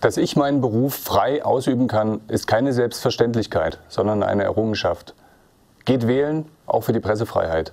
Dass ich meinen Beruf frei ausüben kann, ist keine Selbstverständlichkeit, sondern eine Errungenschaft. Geht wählen, auch für die Pressefreiheit.